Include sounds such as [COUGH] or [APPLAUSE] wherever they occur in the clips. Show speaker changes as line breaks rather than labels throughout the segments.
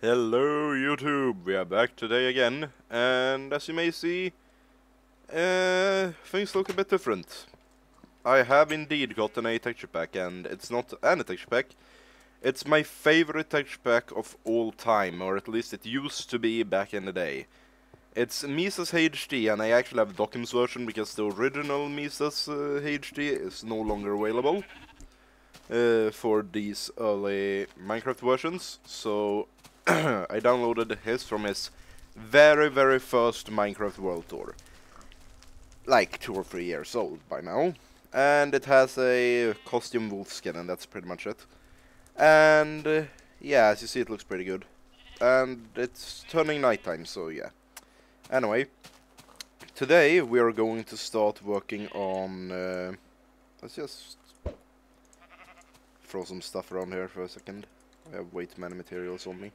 Hello YouTube, we are back today again, and as you may see, uh, things look a bit different. I have indeed gotten a texture pack, and it's not any texture pack, it's my favorite texture pack of all time, or at least it used to be back in the day. It's Misa's HD, and I actually have Dockham's version because the original Misa's uh, HD is no longer available uh, for these early Minecraft versions, so [CLEARS THROAT] I downloaded his from his very, very first Minecraft World Tour. Like two or three years old by now. And it has a costume wolf skin, and that's pretty much it. And uh, yeah, as you see, it looks pretty good. And it's turning nighttime, so yeah. Anyway, today we are going to start working on. Uh, let's just throw some stuff around here for a second. I have way too many materials on me.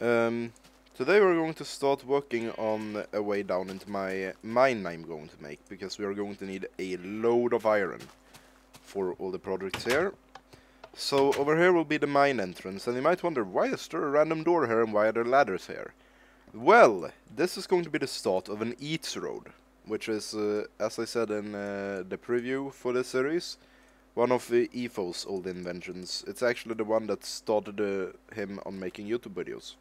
Um, today we're going to start working on a way down into my mine I'm going to make, because we are going to need a load of iron for all the projects here. So over here will be the mine entrance, and you might wonder, why is there a random door here and why are there ladders here? Well, this is going to be the start of an eats road, which is, uh, as I said in uh, the preview for this series, one of the EFO's old inventions. It's actually the one that started uh, him on making YouTube videos.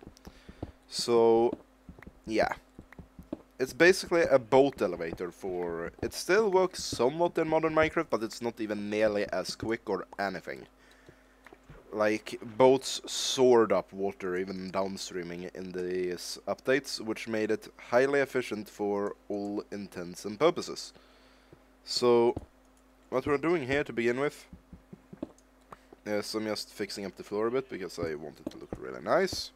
So, yeah. It's basically a boat elevator for... It still works somewhat in modern Minecraft, but it's not even nearly as quick or anything. Like, boats soared up water, even downstreaming in these updates, which made it highly efficient for all intents and purposes. So, what we're doing here to begin with eh, is I'm just fixing up the floor a bit because I want it to look really nice.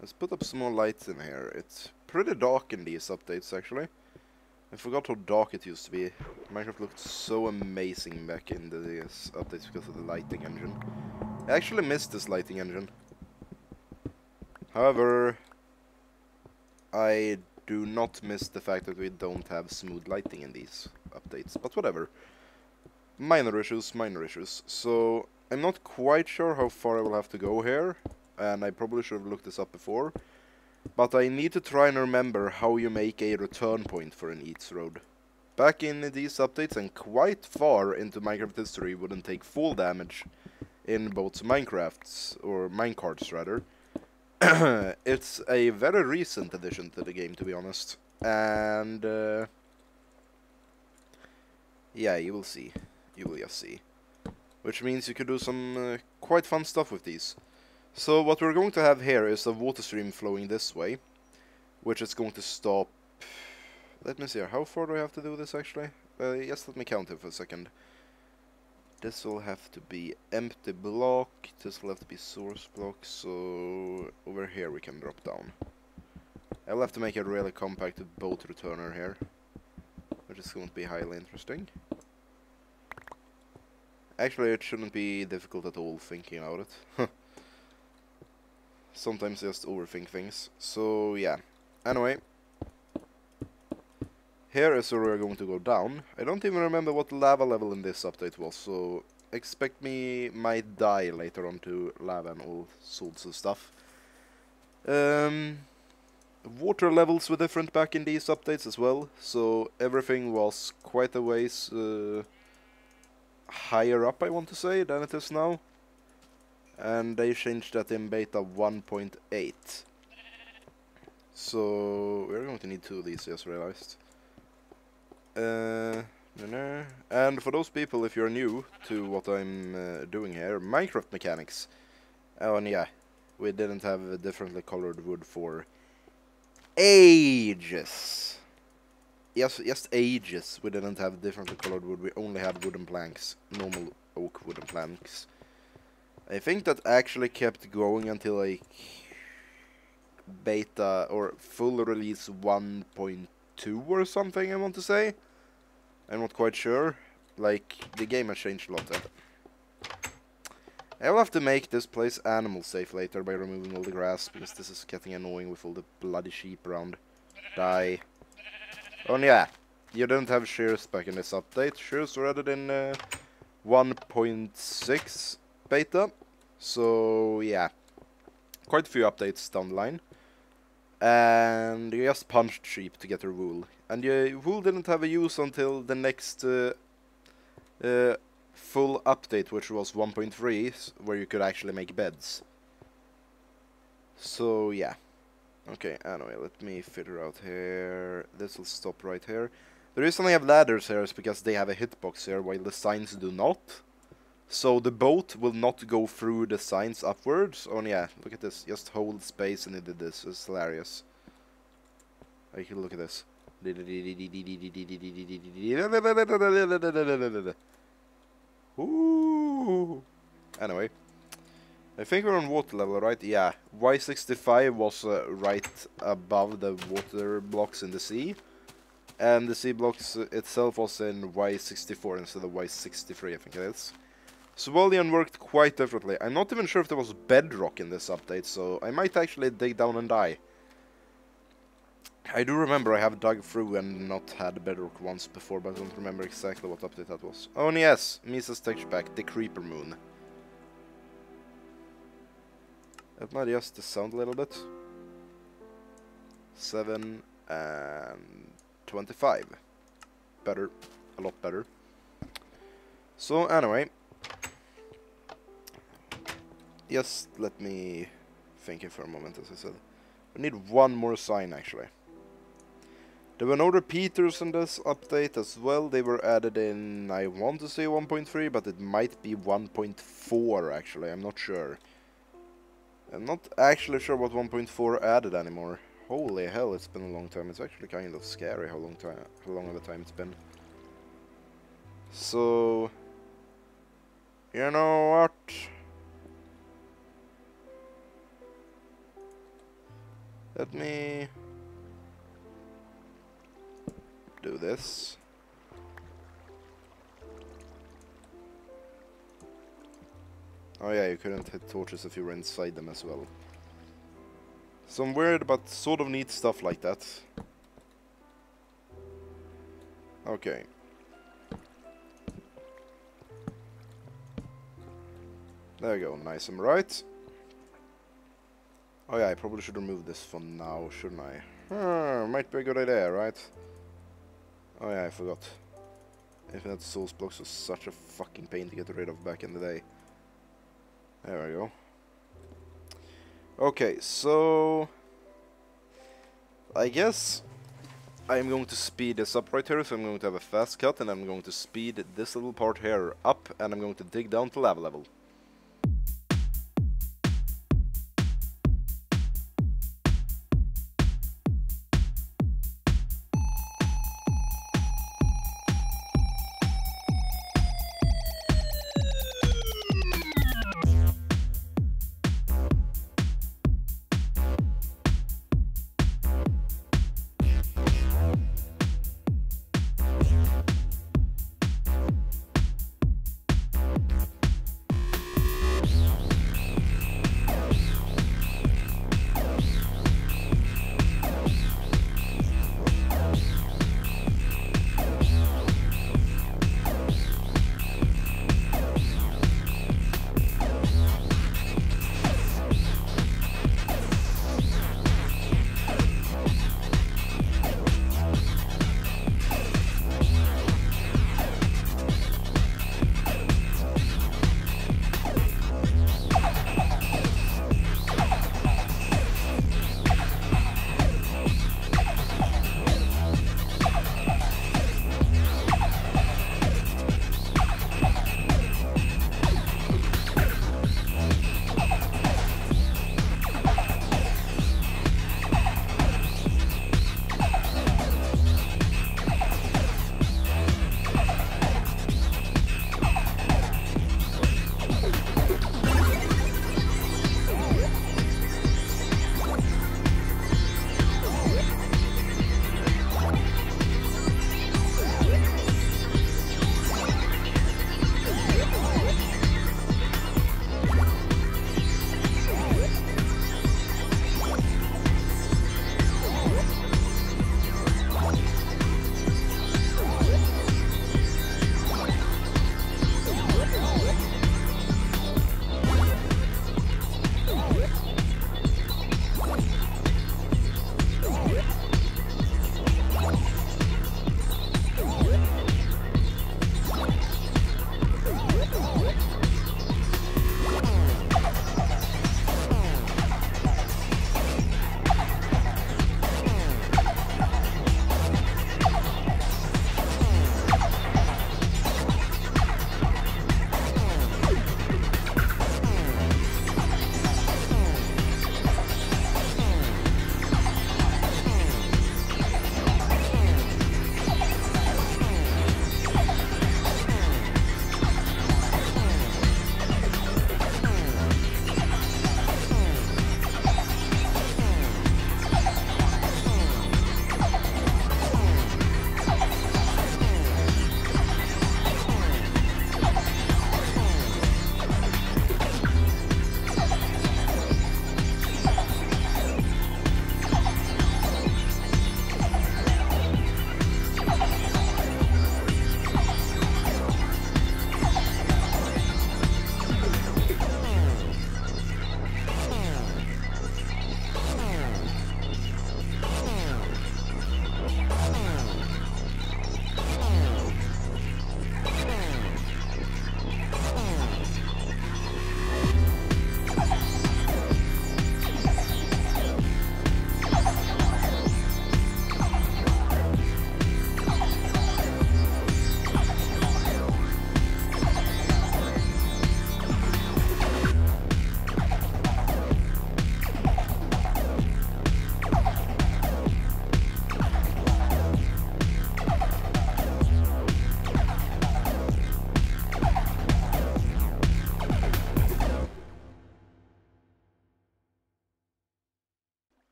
Let's put up some more lights in here. It's pretty dark in these updates actually. I forgot how dark it used to be. Minecraft looked so amazing back in these updates because of the lighting engine. I actually missed this lighting engine. However, I do not miss the fact that we don't have smooth lighting in these updates, but whatever. Minor issues, minor issues. So, I'm not quite sure how far I will have to go here, and I probably should have looked this up before. But I need to try and remember how you make a return point for an Eats Road. Back in these updates and quite far into Minecraft history wouldn't take full damage in both Minecrafts, or Minecarts rather, [COUGHS] it's a very recent addition to the game, to be honest. And, uh, yeah, you will see. You will just see. Which means you could do some uh, quite fun stuff with these. So what we're going to have here is a water stream flowing this way, which is going to stop... Let me see, here. how far do I have to do this actually? Uh, yes, let me count it for a second. This will have to be empty block, this will have to be source block, so over here we can drop down. I'll have to make a really compact boat returner here, which is going to be highly interesting. Actually, it shouldn't be difficult at all thinking about it. [LAUGHS] Sometimes just overthink things. So, yeah. Anyway, here is where we're going to go down. I don't even remember what lava level in this update was, so expect me might die later on to lava and all sorts of stuff. Um, water levels were different back in these updates as well, so everything was quite a ways uh, higher up, I want to say, than it is now. And they changed that in beta 1.8. So, we're going to need two of these, just realized. Uh, and for those people, if you're new to what I'm uh, doing here, Minecraft mechanics. Oh, and yeah, we didn't have a differently colored wood for ages. Yes, just ages. We didn't have differently colored wood. We only had wooden planks, normal oak wooden planks. I think that actually kept going until like beta or full release 1.2 or something. I want to say. I'm not quite sure. Like, the game has changed a lot. I will have to make this place animal safe later by removing all the grass, because this is getting annoying with all the bloody sheep around. Die. Oh yeah, you didn't have shears back in this update. Shears were added in uh, 1.6 beta. So yeah. quite a few updates down the line. And you just punched sheep to get your wool. And your wool didn't have a use until the next uh, uh, full update, which was 1.3, where you could actually make beds. So, yeah. Okay, anyway, let me figure out here. This will stop right here. The reason I have ladders here is because they have a hitbox here, while the signs do not. So the boat will not go through the signs upwards. Oh yeah, look at this. Just hold space and it did this. It's hilarious. I can look at this. Ooh. Anyway. I think we're on water level, right? Yeah. Y65 was uh, right above the water blocks in the sea. And the sea blocks itself was in Y64 instead of Y63, I think it is. Svolian worked quite differently. I'm not even sure if there was bedrock in this update, so I might actually dig down and die. I do remember I have dug through and not had bedrock once before, but I don't remember exactly what update that was. Oh, and yes, Misa's texture pack, the Creeper Moon. That might adjust the sound a little bit. 7 and 25. Better. A lot better. So, anyway. Just let me think it for a moment, as I said. We need one more sign, actually. There were no repeaters in this update as well. They were added in, I want to say 1.3, but it might be 1.4 actually, I'm not sure. I'm not actually sure what 1.4 added anymore. Holy hell, it's been a long time. It's actually kind of scary how long time, how long of a time it's been. So, you know what? Let me do this. Oh yeah, you couldn't hit torches if you were inside them as well. Some weird but sort of neat stuff like that. Okay. There you go, nice and right. Oh yeah, I probably should remove this for now, shouldn't I? Hmm, might be a good idea, right? Oh yeah, I forgot. Infinite source blocks was such a fucking pain to get rid of back in the day. There we go. Okay, so... I guess I'm going to speed this up right here, so I'm going to have a fast cut, and I'm going to speed this little part here up, and I'm going to dig down to lava level.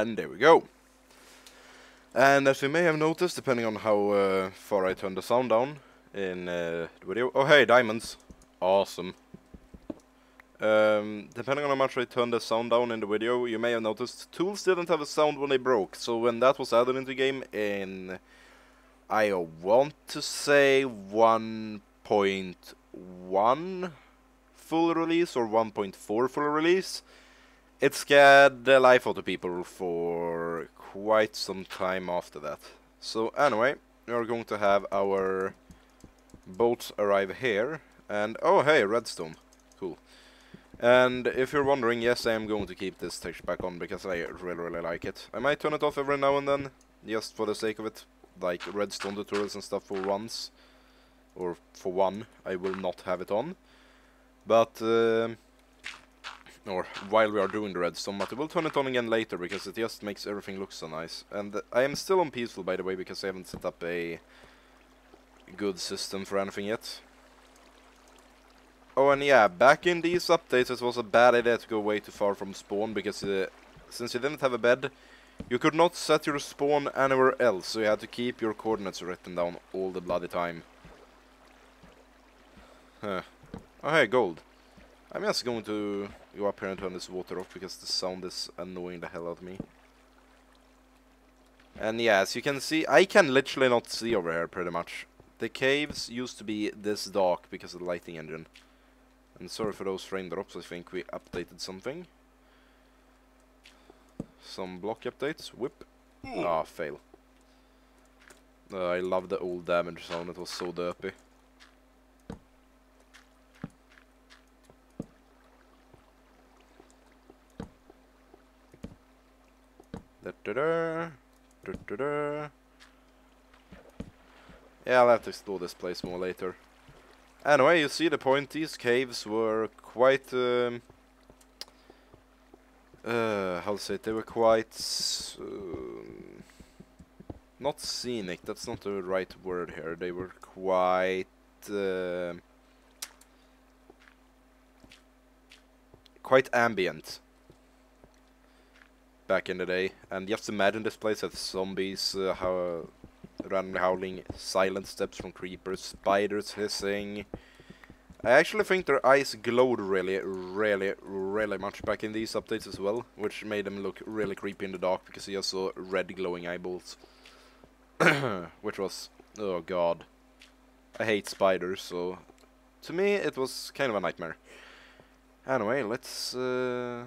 And there we go. And as you may have noticed, depending on how uh, far I turn the sound down in uh, the video... Oh hey, diamonds! Awesome. Um, depending on how much I turn the sound down in the video, you may have noticed tools didn't have a sound when they broke. So when that was added into the game in... I want to say 1.1 full release or 1.4 full release, it scared the life out of people for quite some time after that. So anyway, we are going to have our boats arrive here. And oh hey, redstone. Cool. And if you're wondering, yes I am going to keep this texture pack on because I really really like it. I might turn it off every now and then, just for the sake of it. Like redstone tutorials and stuff for once. Or for one, I will not have it on. But... Uh, or while we are doing the redstone, but we'll turn it on again later because it just makes everything look so nice. And I am still on peaceful by the way because I haven't set up a good system for anything yet. Oh and yeah, back in these updates it was a bad idea to go way too far from spawn because uh, since you didn't have a bed, you could not set your spawn anywhere else, so you had to keep your coordinates written down all the bloody time. Huh. Oh hey, gold. I'm just going to go up here and turn this water off because the sound is annoying the hell out of me. And yeah, as you can see, I can literally not see over here pretty much. The caves used to be this dark because of the lighting engine. And sorry for those frame drops, I think we updated something. Some block updates, whip. Ah, fail. Uh, I love the old damage sound, it was so derpy. Da -da -da. Da -da -da. Yeah, I'll have to explore this place more later. Anyway, you see the point, these caves were quite... Um, uh, how to say it, they were quite... Uh, not scenic, that's not the right word here, they were quite... Uh, quite ambient back in the day. And just imagine this place has zombies, uh, how randomly howling, silent steps from creepers, spiders hissing. I actually think their eyes glowed really, really, really much back in these updates as well, which made them look really creepy in the dark because you just saw red glowing eyeballs. [COUGHS] which was, oh god. I hate spiders, so to me it was kind of a nightmare. Anyway, let's uh,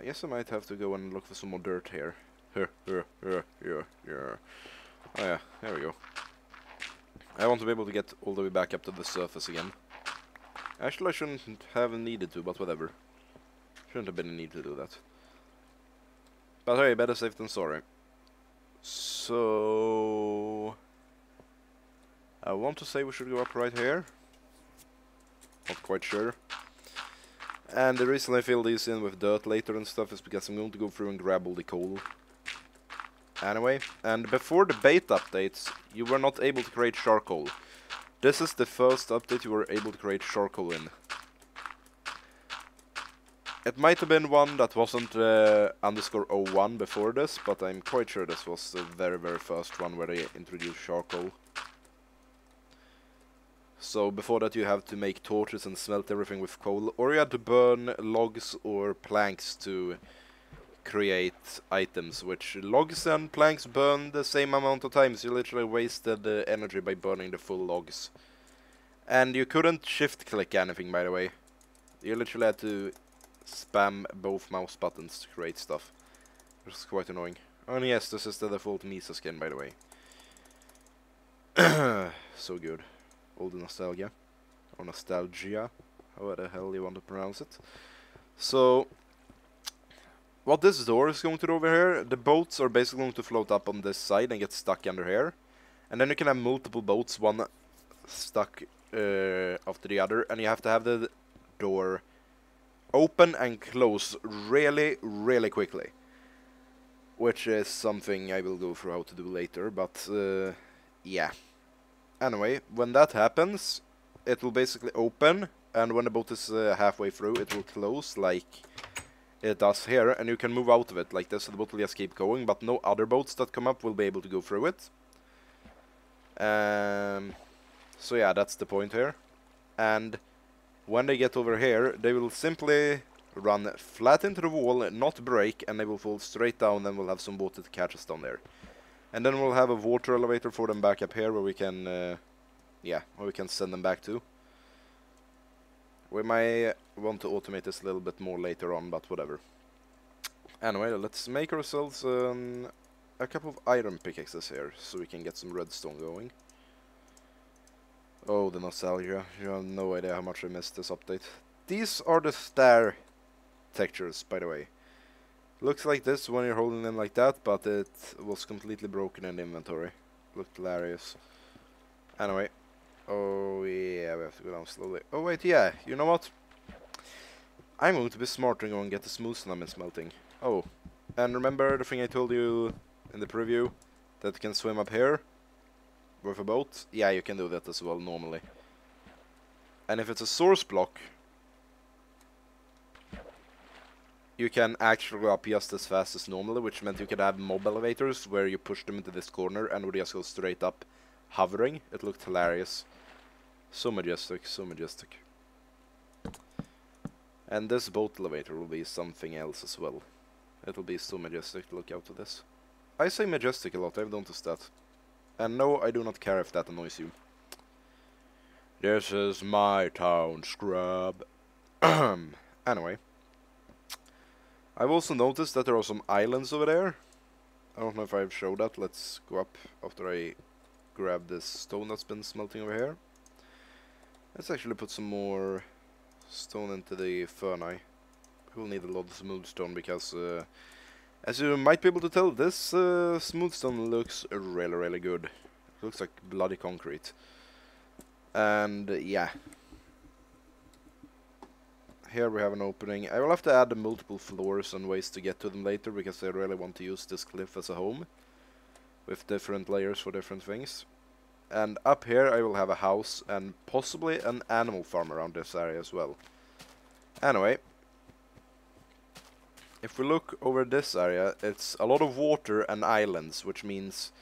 I guess I might have to go and look for some more dirt here. Oh yeah, there we go. I want to be able to get all the way back up to the surface again. Actually, I shouldn't have needed to, but whatever. Shouldn't have been a need to do that. But hey, better safe than sorry. So... I want to say we should go up right here. Not quite sure. And the reason I fill these in with dirt later and stuff is because I'm going to go through and grab all the coal. Anyway, and before the beta updates, you were not able to create charcoal. This is the first update you were able to create charcoal in. It might have been one that wasn't uh, underscore 01 before this, but I'm quite sure this was the very very first one where they introduced charcoal. So before that you have to make torches and smelt everything with coal, or you had to burn logs or planks to create items, which logs and planks burn the same amount of times. You literally wasted the energy by burning the full logs. And you couldn't shift click anything by the way. You literally had to spam both mouse buttons to create stuff. Which is quite annoying. And yes, this is the default Misa skin by the way. [COUGHS] so good old nostalgia. Or nostalgia however the hell you want to pronounce it. So what this door is going to do over here the boats are basically going to float up on this side and get stuck under here. And then you can have multiple boats one stuck uh, after the other. And you have to have the door open and close really really quickly. Which is something I will go through how to do later but uh, yeah Anyway, when that happens, it will basically open, and when the boat is uh, halfway through, it will close like it does here, and you can move out of it like this, so the boat will just keep going, but no other boats that come up will be able to go through it. Um, so yeah, that's the point here. And when they get over here, they will simply run flat into the wall, not break, and they will fall straight down, and we'll have some water to catch us down there. And then we'll have a water elevator for them back up here, where we can, uh, yeah, where we can send them back to. We may want to automate this a little bit more later on, but whatever. Anyway, let's make ourselves um, a couple of iron pickaxes here, so we can get some redstone going. Oh, the nostalgia. You have no idea how much I missed this update. These are the stair textures, by the way. Looks like this when you're holding them like that, but it was completely broken in the inventory. Looked hilarious. Anyway, Oh yeah, we have to go down slowly. Oh wait, yeah, you know what? I'm going to be smart and go and get the smooth slime smelting. Oh, and remember the thing I told you in the preview? That you can swim up here? With a boat? Yeah, you can do that as well, normally. And if it's a source block, you can actually go up just as fast as normally, which meant you could have mob elevators where you push them into this corner and would just go straight up hovering. It looked hilarious. So majestic, so majestic. And this boat elevator will be something else as well. It'll be so majestic to look out to this. I say majestic a lot, I've noticed that. And no, I do not care if that annoys you. This is my town, scrub. [COUGHS] anyway. I've also noticed that there are some islands over there. I don't know if I've showed that. Let's go up after I grab this stone that's been smelting over here. Let's actually put some more stone into the furnace. We'll need a lot of smooth stone because, uh, as you might be able to tell, this uh, smooth stone looks really, really good. It looks like bloody concrete. And, uh, yeah. Here we have an opening. I will have to add multiple floors and ways to get to them later because I really want to use this cliff as a home with different layers for different things. And up here I will have a house and possibly an animal farm around this area as well. Anyway, if we look over this area, it's a lot of water and islands, which means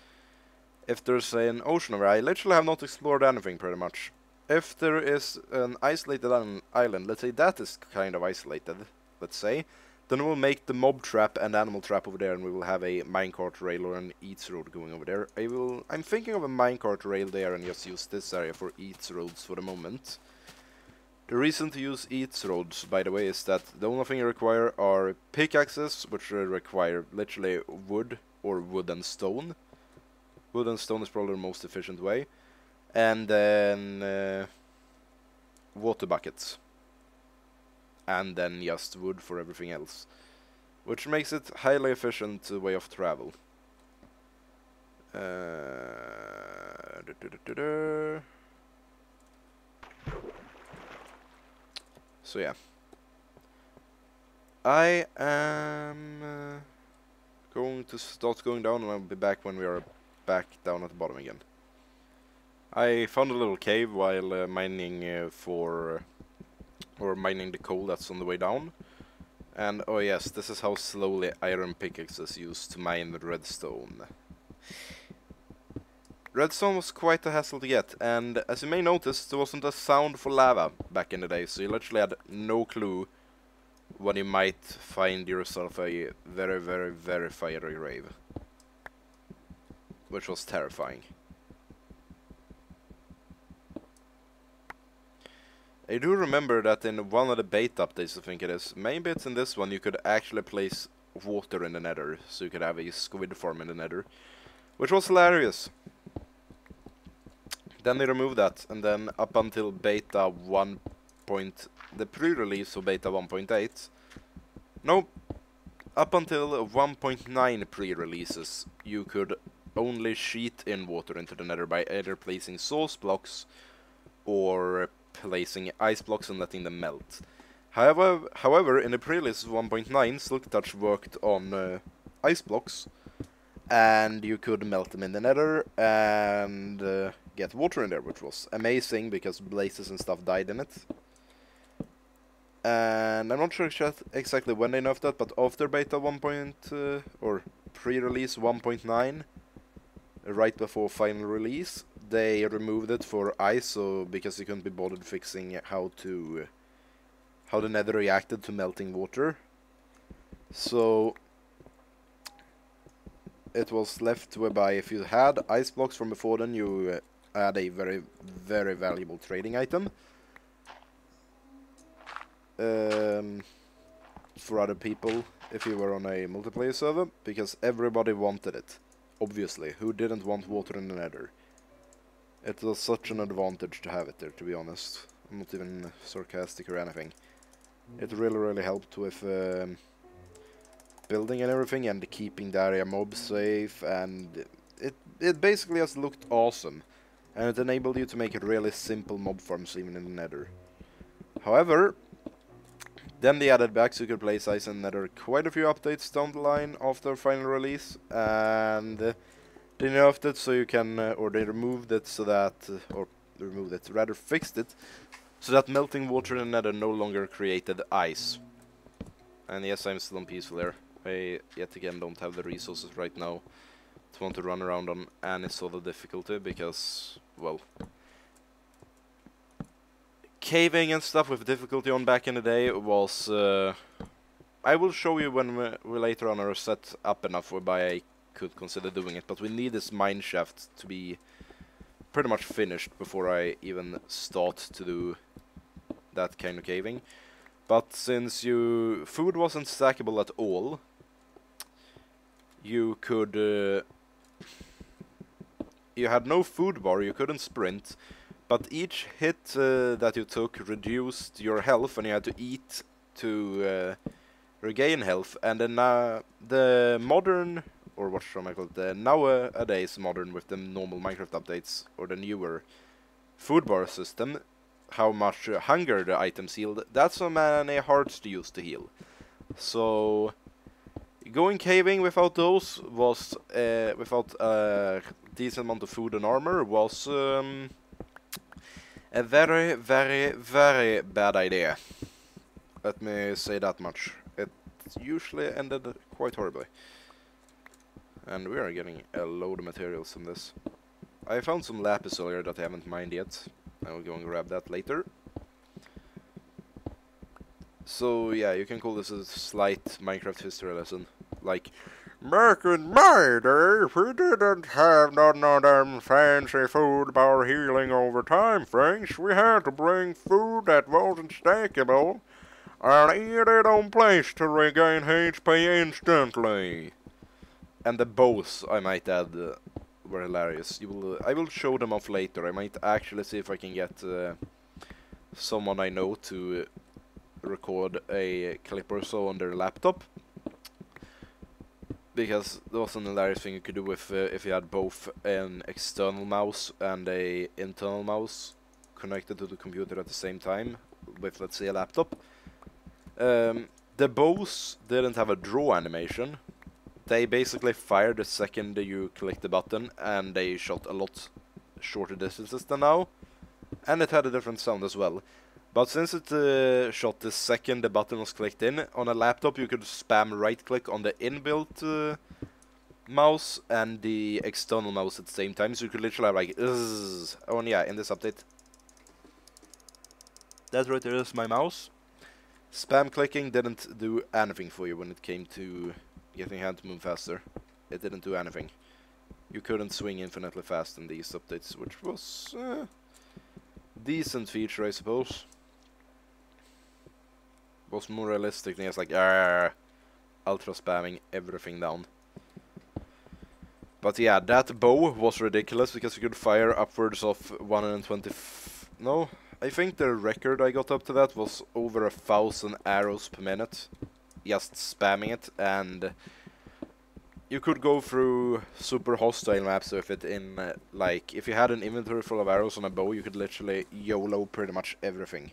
if there's an ocean over I literally have not explored anything pretty much. If there is an isolated island, let's say that is kind of isolated, let's say, then we'll make the mob trap and animal trap over there, and we will have a minecart rail or an eats road going over there. I will. I'm thinking of a minecart rail there and just use this area for eats roads for the moment. The reason to use eats roads, by the way, is that the only thing you require are pickaxes, which require literally wood or wood and stone. Wood and stone is probably the most efficient way. And then uh, water buckets and then just wood for everything else, which makes it highly efficient way of travel. Uh, so yeah, I am uh, going to start going down, and I'll be back when we are back down at the bottom again. I found a little cave while uh, mining uh, for or mining the coal that's on the way down. And oh yes, this is how slowly iron pickaxes used to mine redstone. Redstone was quite a hassle to get, and as you may notice, there wasn't a sound for lava back in the day, so you literally had no clue when you might find yourself a very, very, very fiery grave. Which was terrifying. I do remember that in one of the beta updates, I think it is, maybe it's in this one, you could actually place water in the nether, so you could have a squid farm in the nether, which was hilarious. Then they removed that, and then up until beta 1. Point, the pre-release of beta 1.8, no, up until 1.9 pre-releases, you could only sheet in water into the nether by either placing source blocks or placing ice blocks and letting them melt. However, however in the pre-release 1.9, Silk Touch worked on uh, ice blocks, and you could melt them in the nether and uh, get water in there, which was amazing because blazes and stuff died in it. and I'm not sure exactly when they nerfed that, but after beta 1. Uh, or pre-release 1.9, right before final release, they removed it for ISO because they couldn't be bothered fixing how to how the nether reacted to melting water. So it was left whereby if you had ice blocks from before then you uh, had a very very valuable trading item. Um, for other people if you were on a multiplayer server because everybody wanted it obviously. Who didn't want water in the nether it was such an advantage to have it there to be honest. I'm not even sarcastic or anything. It really really helped with um, building and everything and keeping the area mob safe and it it basically just looked awesome. And it enabled you to make really simple mob farms even in the nether. However, then they added back so you could place ice in nether quite a few updates down the line after final release and uh, nerfed it so you can, uh, or they removed it so that, uh, or removed it, rather fixed it, so that melting water in the nether no longer created ice. And yes, I'm still on peaceful here. I yet again don't have the resources right now to want to run around on any sort of difficulty because, well, caving and stuff with difficulty on back in the day was, uh, I will show you when we, we later on are set up enough whereby I could consider doing it, but we need this mine shaft to be pretty much finished before I even start to do that kind of caving. But since you food wasn't stackable at all, you could... Uh, you had no food bar, you couldn't sprint, but each hit uh, that you took reduced your health and you had to eat to uh, regain health. And then uh, the modern, or what should I call it, the nowadays modern with the normal Minecraft updates, or the newer food bar system, how much hunger the items healed, that's so many hearts to use to heal. So Going caving without those was, uh, without a decent amount of food and armor, was um, a very, very, very bad idea. Let me say that much. It usually ended quite horribly. And we are getting a load of materials from this. I found some lapis earlier that I haven't mined yet. I will go and grab that later. So yeah, you can call this a slight Minecraft history lesson. Like, back in my day, we didn't have none of them fancy food bar healing over time things. We had to bring food that wasn't stackable and eat it on place to regain HP instantly. And the bows, I might add, uh, were hilarious. You will, uh, I will show them off later. I might actually see if I can get uh, someone I know to record a clip or so on their laptop. Because there was an hilarious thing you could do with uh, if you had both an external mouse and a internal mouse connected to the computer at the same time with let's say a laptop. Um, the bows didn't have a draw animation. They basically fired the second you click the button and they shot a lot shorter distances than now. And it had a different sound as well. But since it uh, shot the second the button was clicked in, on a laptop you could spam right click on the inbuilt uh, mouse and the external mouse at the same time, so you could literally have like, Zzz. oh and yeah, in this update. That right there is my mouse. Spam clicking didn't do anything for you when it came to getting hand to move faster. It didn't do anything. You couldn't swing infinitely fast in these updates, which was uh, decent feature, I suppose was more realistic than just like ultra spamming everything down. But yeah, that bow was ridiculous because you could fire upwards of 120. no, I think the record I got up to that was over a thousand arrows per minute, just spamming it, and you could go through super hostile maps with it in, uh, like, if you had an inventory full of arrows on a bow, you could literally YOLO pretty much everything.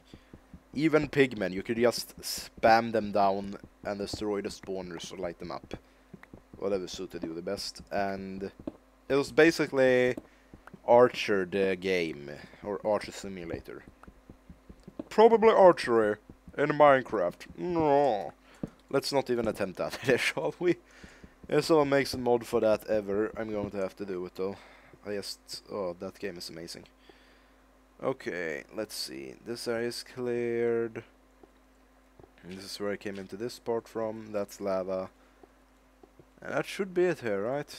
Even pigmen, you could just spam them down and destroy the spawners or light them up. Whatever suited you the best. And it was basically Archer the game, or Archer Simulator. Probably Archery, in Minecraft. No. Let's not even attempt that, [LAUGHS] shall we? If someone makes a mod for that ever, I'm going to have to do it though. I just... Oh, that game is amazing. Okay, let's see. This area is cleared. And this is where I came into this part from. That's lava. And that should be it here, right?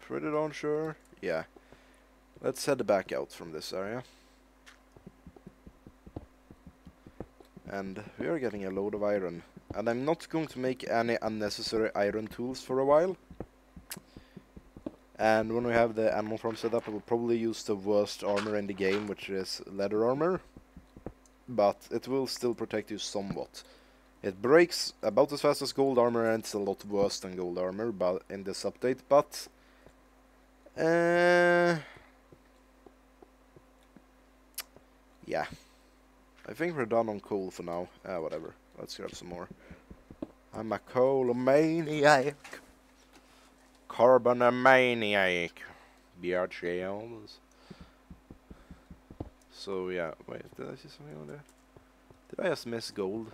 Pretty darn sure. Yeah. Let's head back out from this area. And we are getting a load of iron. And I'm not going to make any unnecessary iron tools for a while. And when we have the animal farm set up, I will probably use the worst armor in the game, which is leather armor. But it will still protect you somewhat. It breaks about as fast as gold armor and it's a lot worse than gold armor but in this update, but... Uh, yeah. I think we're done on coal for now. Ah, whatever. Let's grab some more. I'm a coal maniac. Carbon maniac. BR So yeah, wait, did I see something on there? Did I just miss gold?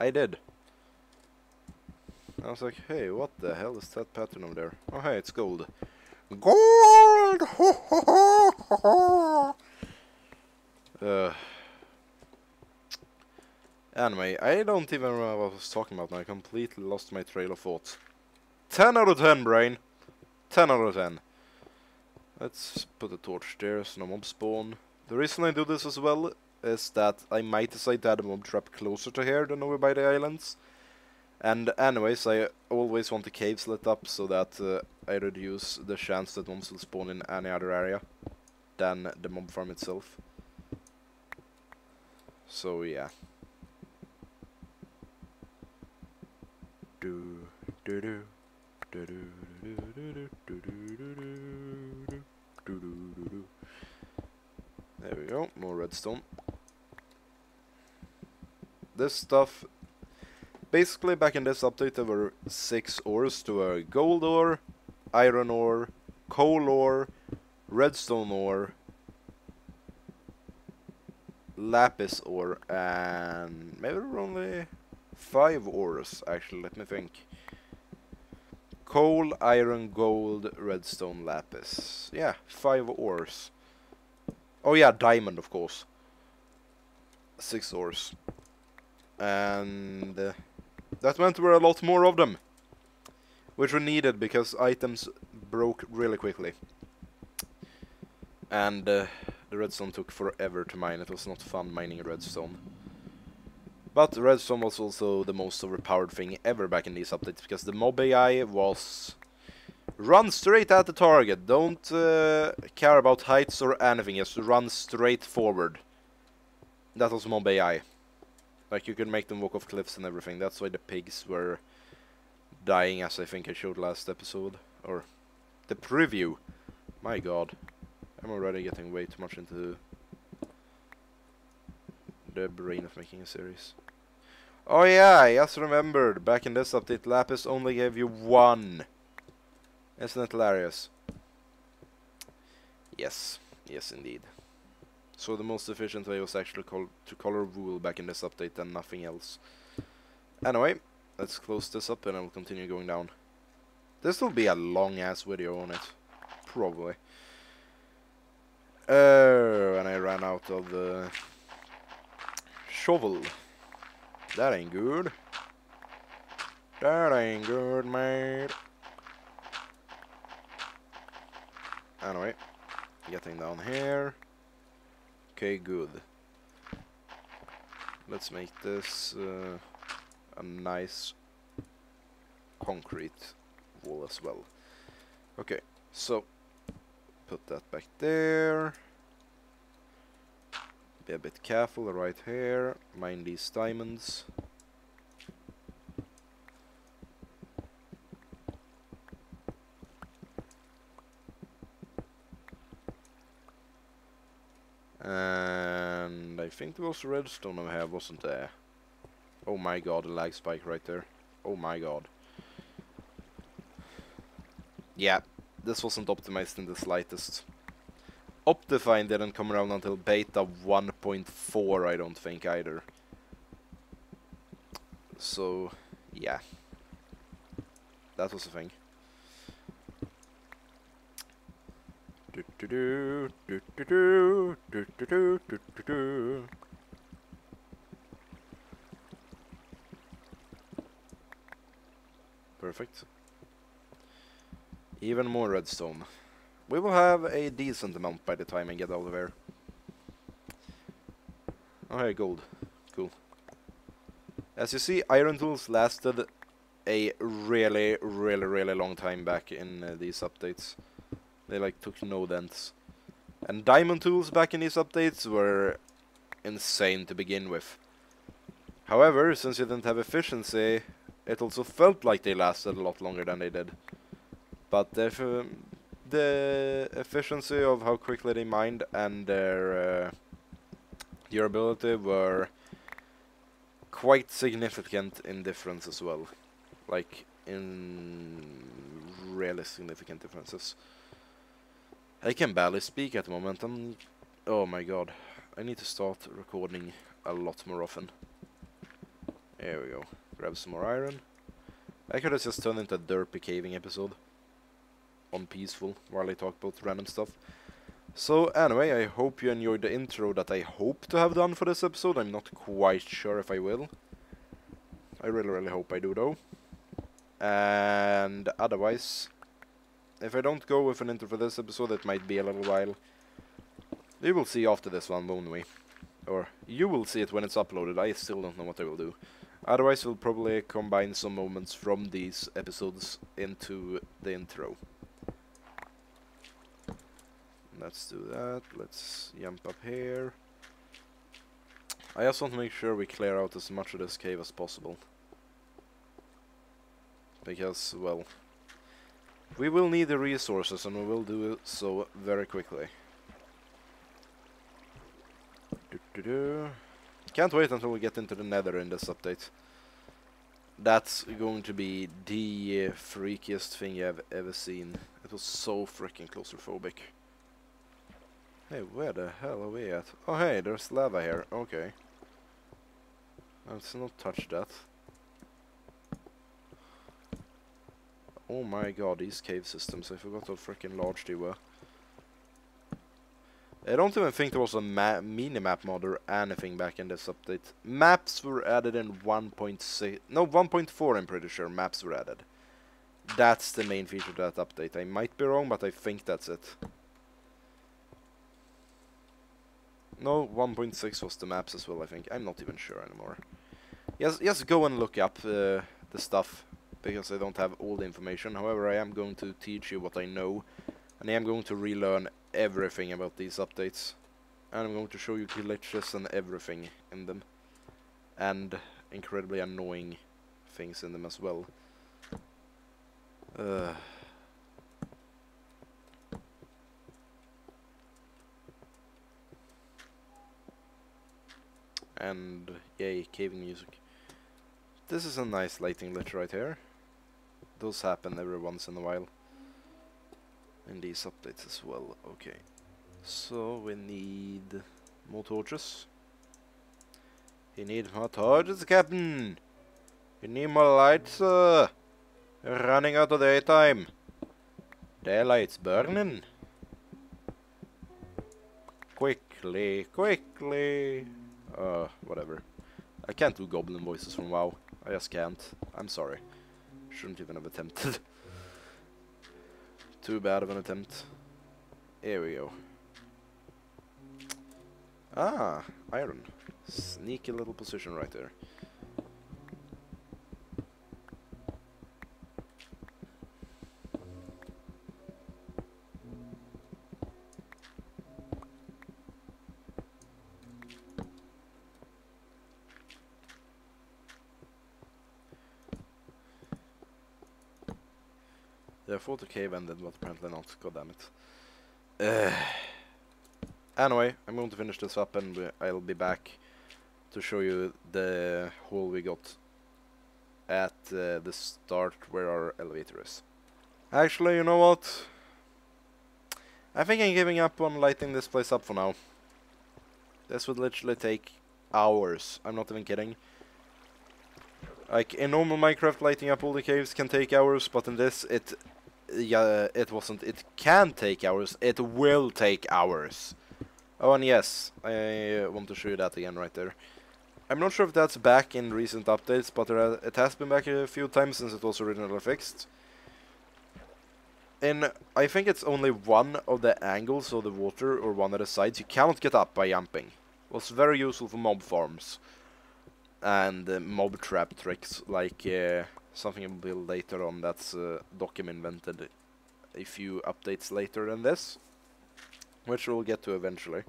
I did. I was like, hey, what the hell is that pattern over there? Oh hey, it's gold. Gold! [LAUGHS] uh, Anyway, I don't even remember what I was talking about now. I completely lost my trail of thought. 10 out of 10, brain. 10 out of 10. Let's put a torch there so no mob spawn. The reason I do this as well is that I might decide to add a mob trap closer to here than over by the islands. And anyways, I always want the caves lit up so that uh, I reduce the chance that mobs will spawn in any other area than the mob farm itself. So yeah. Do do do do do do do do do do do There we go, more redstone. This stuff, basically back in this update there were six ores to a gold ore, iron ore, coal ore, redstone ore, lapis ore, and maybe only five ores actually, let me think. Coal, iron, gold, redstone, lapis. Yeah, five ores. Oh yeah, diamond of course. Six ores. And uh, that meant there were a lot more of them. Which were needed because items broke really quickly. And uh, the redstone took forever to mine, it was not fun mining redstone. But redstone was also the most overpowered thing ever back in these updates because the mob AI was run straight at the target. Don't uh, care about heights or anything, just run straight forward. That was mob AI. Like you could make them walk off cliffs and everything. That's why the pigs were dying as I think I showed last episode. Or the preview. My god. I'm already getting way too much into the brain of making a series. Oh yeah, I just remembered, back in this update, Lapis only gave you one. Isn't it hilarious? Yes, yes indeed. So the most efficient way was actually col to color wool back in this update and nothing else. Anyway, let's close this up and I will continue going down. This will be a long ass video on it. Probably. Oh, and I ran out of the shovel. That ain't good. That ain't good, mate. Anyway, getting down here. Okay, good. Let's make this uh, a nice concrete wall as well. Okay, so put that back there. Be a bit careful right here. Mind these diamonds. And I think there was a redstone over here, wasn't there? Oh my god, a lag spike right there. Oh my god. Yeah, this wasn't optimized in the slightest. Optifine didn't come around until beta 1.4, I don't think, either. So, yeah. That was the thing. Perfect. Even more redstone. We will have a decent amount by the time I get out of here. Oh, hey, gold. Cool. As you see, iron tools lasted a really, really, really long time back in uh, these updates. They like took no dents. And diamond tools back in these updates were insane to begin with. However, since you didn't have efficiency, it also felt like they lasted a lot longer than they did. But if, um, the efficiency of how quickly they mined and their uh, durability were quite significant in difference as well. Like, in really significant differences. I can barely speak at the moment. I'm, oh my god. I need to start recording a lot more often. There we go. Grab some more iron. I could have just turned into a derpy caving episode. On peaceful, while I talk about random stuff. So anyway, I hope you enjoyed the intro that I hope to have done for this episode. I'm not quite sure if I will. I really, really hope I do though. And otherwise, if I don't go with an intro for this episode, it might be a little while. We will see after this one, won't we? Or you will see it when it's uploaded. I still don't know what I will do. Otherwise, we'll probably combine some moments from these episodes into the intro. Let's do that. Let's jump up here. I just want to make sure we clear out as much of this cave as possible. Because, well, we will need the resources and we will do so very quickly. Do -do -do. Can't wait until we get into the nether in this update. That's going to be the freakiest thing I've ever seen. It was so freaking claustrophobic. Hey, where the hell are we at? Oh hey, there's lava here. Okay. Let's not touch that. Oh my god, these cave systems. I forgot how freaking large they were. I don't even think there was a ma mini-map mod or anything back in this update. Maps were added in 1.6... No, 1.4 I'm pretty sure maps were added. That's the main feature of that update. I might be wrong, but I think that's it. No, 1.6 was the maps as well, I think. I'm not even sure anymore. Yes, yes, go and look up uh, the stuff, because I don't have all the information. However, I am going to teach you what I know, and I am going to relearn everything about these updates. And I'm going to show you glitches and everything in them. And incredibly annoying things in them as well. Uh. And yay, caving music. This is a nice lighting glitch right here. Those happen every once in a while in these updates as well. Okay, so we need more torches. You need more torches, Captain. You need more lights, uh. Running out of daytime. Daylight's burning. Quickly, quickly. Uh, whatever. I can't do goblin voices from WoW. I just can't. I'm sorry. Shouldn't even have attempted. [LAUGHS] Too bad of an attempt. Here we go. Ah, iron. Sneaky little position right there. Thought the cave ended, but apparently not. God damn it. Uh, anyway, I'm going to finish this up and I'll be back to show you the hole we got at uh, the start where our elevator is. Actually, you know what? I think I'm giving up on lighting this place up for now. This would literally take hours. I'm not even kidding. Like in normal Minecraft, lighting up all the caves can take hours, but in this, it, yeah, it wasn't. It can take hours. It will take hours. Oh, and yes, I want to show you that again right there. I'm not sure if that's back in recent updates, but it has been back a few times since it was originally fixed. In, I think it's only one of the angles of the water, or one of the sides, you cannot get up by jumping. It was very useful for mob farms. And uh, mob trap tricks, like uh, something build later on that's uh, invented a few updates later than this. Which we'll get to eventually.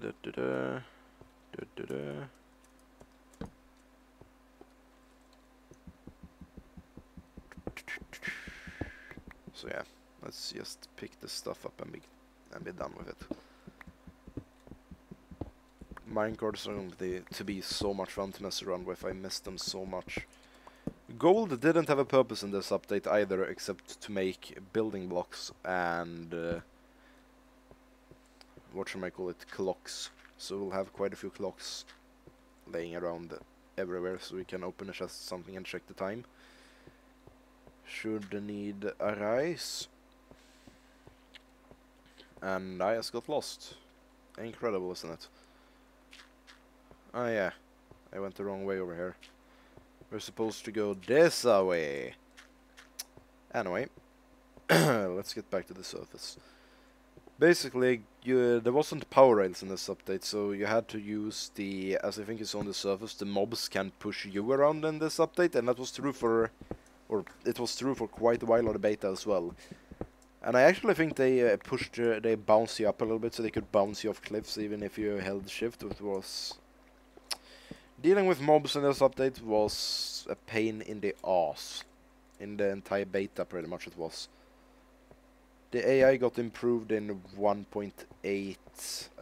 Da -da -da. Da, da, da. So yeah, let's just pick this stuff up and be and be done with it. Minecarts are going to, be so much fun to mess around with. I miss them so much. Gold didn't have a purpose in this update either, except to make building blocks and uh, what should I call it, clocks. So we'll have quite a few clocks laying around everywhere so we can open a chest something and check the time. Should need a rice. And I just got lost. Incredible, isn't it? Oh yeah, I went the wrong way over here. We're supposed to go this way. Anyway, [COUGHS] let's get back to the surface basically you, there wasn't power rails in this update, so you had to use the, as I think is on the surface, the mobs can push you around in this update, and that was true for, or it was true for quite a while on the beta as well. And I actually think they uh, pushed, uh, they bounced you up a little bit, so they could bounce you off cliffs even if you held shift, which was... Dealing with mobs in this update was a pain in the ass. In the entire beta, pretty much it was. The AI got improved in 1.8,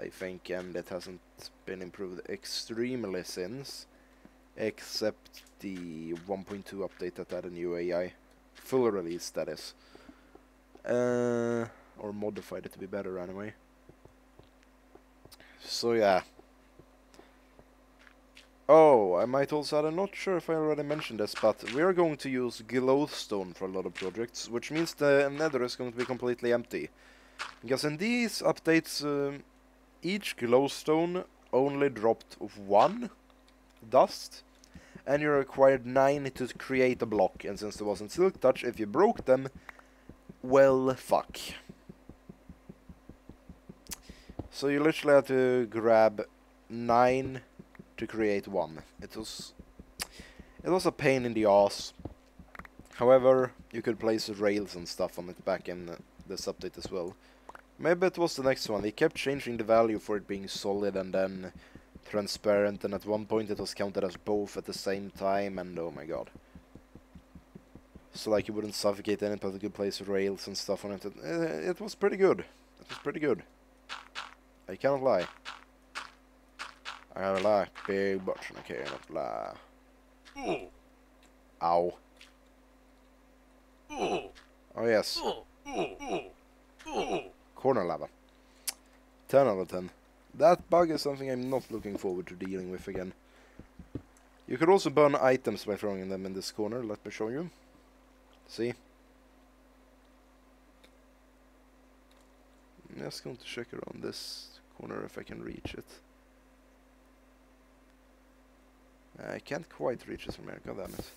I think, and it hasn't been improved extremely since, except the 1.2 update that had a new AI. Full release, that is. Uh, or modified it to be better, anyway. So, yeah. Oh, I might also add, I'm not sure if I already mentioned this, but we are going to use glowstone for a lot of projects, which means the nether is going to be completely empty. Because in these updates, um, each glowstone only dropped one dust, and you required nine to create a block, and since there wasn't silk touch, if you broke them, well, fuck. So you literally had to grab nine to create one. It was it was a pain in the ass. However, you could place rails and stuff on it back in this update as well. Maybe it was the next one. They kept changing the value for it being solid and then transparent, and at one point it was counted as both at the same time, and oh my god. So like you wouldn't suffocate any could place rails and stuff on it. It, it was pretty good. It was pretty good. I cannot lie. I like big butts and I cannot lie. Hmm. Ow. Hmm. Oh yes. Hmm. Corner lava. 10 out of 10. That bug is something I'm not looking forward to dealing with again. You could also burn items by throwing them in this corner. Let me show you. See? I'm just going to check around this corner if I can reach it. I can't quite reach this god damn it.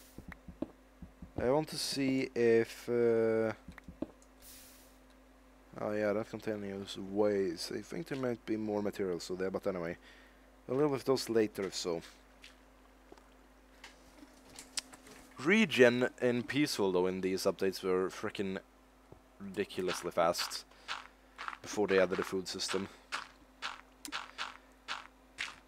I want to see if... Uh, oh yeah, that continues ways. I think there might be more materials so there, but anyway. I'll deal with those later if so. Regen in Peaceful though in these updates were freaking ridiculously fast. Before they added a food system.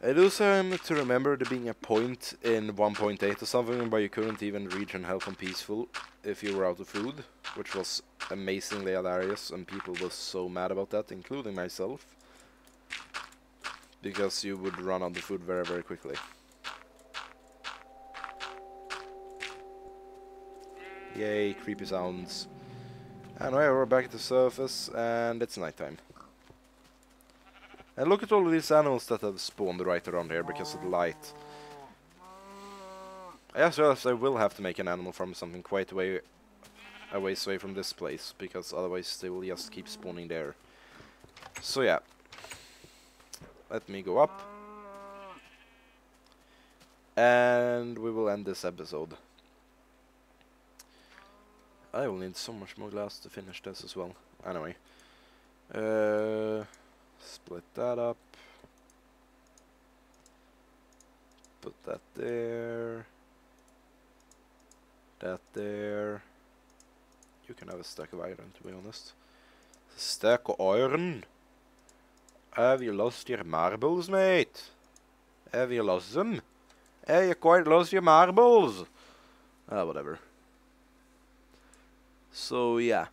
It do seem um, to remember there being a point in 1.8 or something where you couldn't even reach and help on peaceful if you were out of food, which was amazingly hilarious and people were so mad about that, including myself. Because you would run out of food very very quickly. Yay, creepy sounds. Anyway, we're back at the surface, and it's nighttime. And look at all of these animals that have spawned right around here because of the light. I just realized I will have to make an animal from something quite away, a ways away from this place, because otherwise they will just keep spawning there. So yeah. Let me go up. And we will end this episode. I will need so much more glass to finish this as well. Anyway. Uh, split that up. Put that there. That there. You can have a stack of iron, to be honest. Stack of iron? Have you lost your marbles, mate? Have you lost them? Hey, you quite lost your marbles! Ah, whatever. So yeah,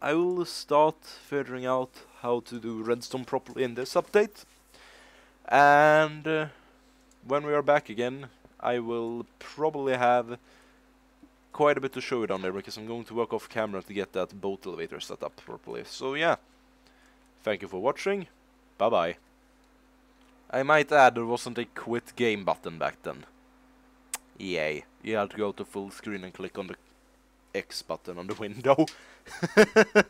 I will start figuring out how to do redstone properly in this update. And uh, when we are back again, I will probably have quite a bit to show you down there because I'm going to work off camera to get that boat elevator set up properly. So yeah, thank you for watching, bye bye. I might add there wasn't a quit game button back then. Yay, you had to go to full screen and click on the X button on the window. [LAUGHS]